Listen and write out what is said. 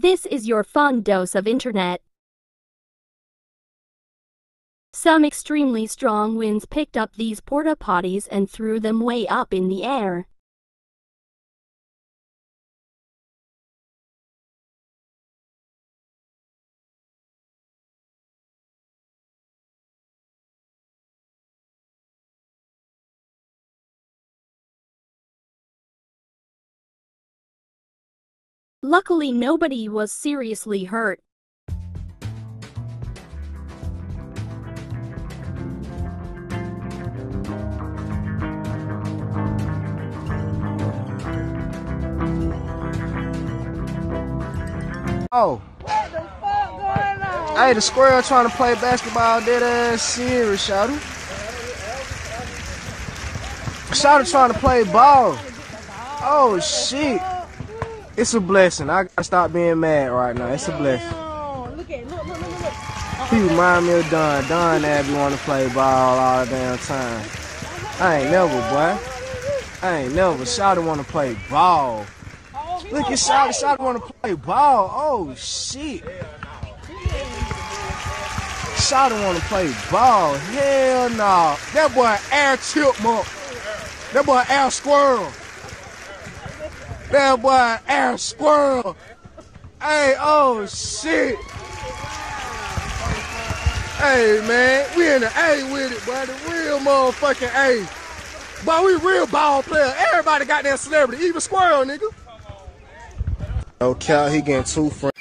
This is your fun dose of internet. Some extremely strong winds picked up these porta potties and threw them way up in the air. Luckily nobody was seriously hurt. Oh. Hey, the squirrel trying to play basketball dead ass serious, Shouty. Shouty trying to play ball. Oh shit. It's a blessing. I gotta stop being mad right now. It's a blessing. Look at look look look look. He remind me of Don. Don want to play ball all the damn time. I ain't never, boy. I ain't never. Shouty want to play ball. Look at play. Want to play ball. Oh shit. Shouty want to play ball. Hell no. That boy air chipmunk. That boy air squirrel. That boy air squirrel. Hey, oh shit. Hey man, we in the A with it, boy. The real motherfucking A. Boy, we real ball player. Everybody got that celebrity, even squirrel, nigga. No cap, he getting two friends.